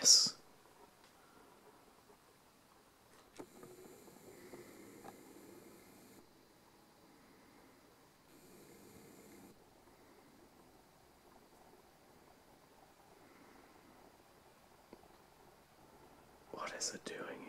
this. What is it doing?